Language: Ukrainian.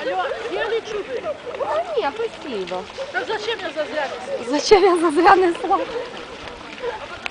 Алло, спасибо. Зачем я зазря? Зачем я зазря несла?